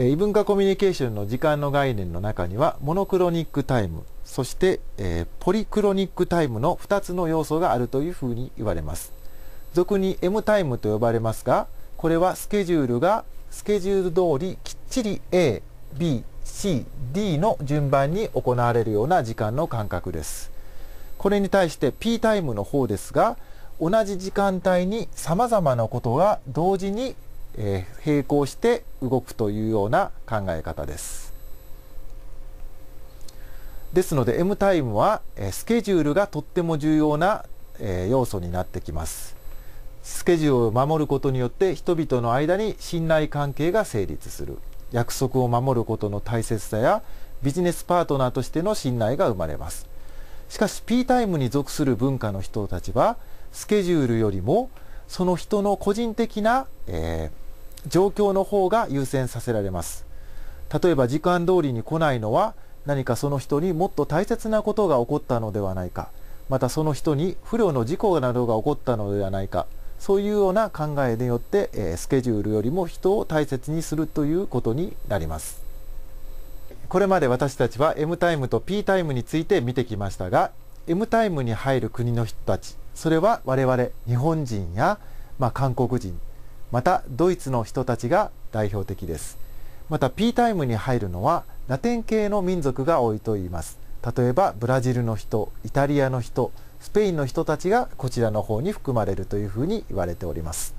異文化コミュニケーションの時間の概念の中にはモノクロニックタイムそして、えー、ポリクロニックタイムの2つの要素があるというふうに言われます。俗に M タイムと呼ばれますがこれはスケジュールがスケジュール通りきっちり A、B、C、D の順番に行われるような時間の間隔です。これに対して P タイムの方ですが同じ時間帯にさまざまなことが同時にえー、並行して動くというような考え方です。ですので M タイムは、えー、スケジュールがとっても重要な、えー、要素になってきます。スケジュールを守ることによって人々の間に信頼関係が成立する。約束を守ることの大切さやビジネスパートナーとしての信頼が生まれます。しかし P タイムに属する文化の人たちはスケジュールよりもその人の個人的な、えー、状況の方が優先させられます。例えば時間通りに来ないのは何かその人にもっと大切なことが起こったのではないか。またその人に不慮の事故などが起こったのではないか。そういうような考えによって、えスケジュールよりも人を大切にするということになります。これまで私たちは M タイムと P タイムについて見てきましたが M タイムに入る国の人たちそれは我々日本人や、まあ、韓国人またドイツの人たちが代表的です。また P タイムに入るのはラテン系の民族が多いと言います。例えばブラジルの人イタリアの人スペインの人たちがこちらの方に含まれるというふうに言われております。